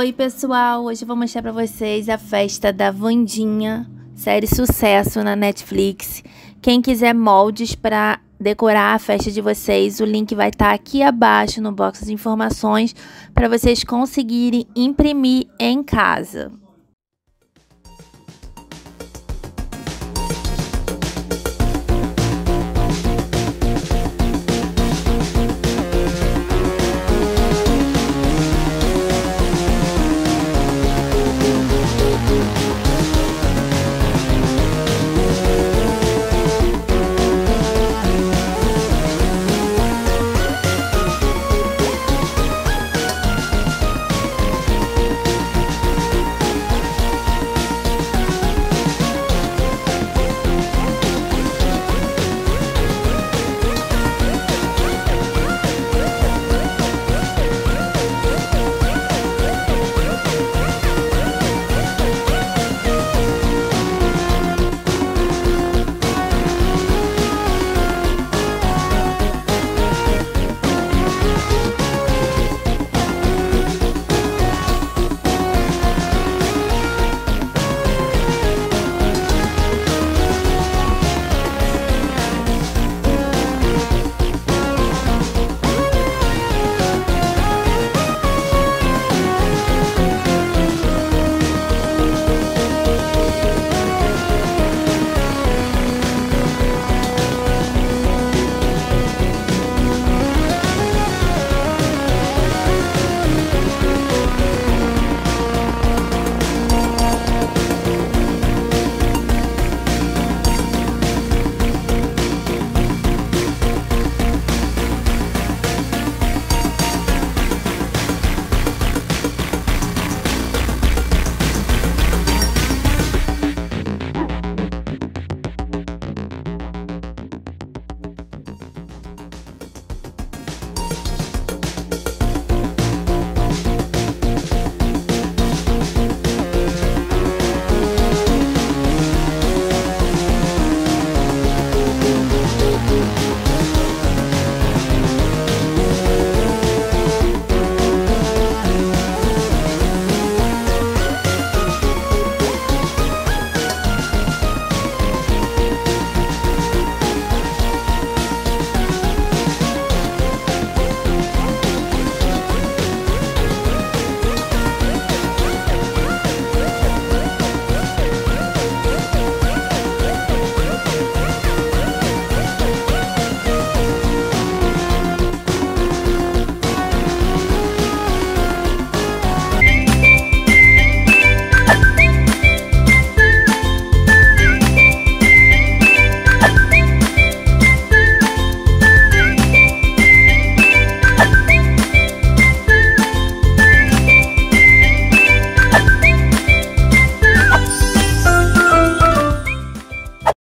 Oi, pessoal! Hoje eu vou mostrar para vocês a festa da Vandinha, série sucesso na Netflix. Quem quiser moldes para decorar a festa de vocês, o link vai estar tá aqui abaixo no box de informações para vocês conseguirem imprimir em casa.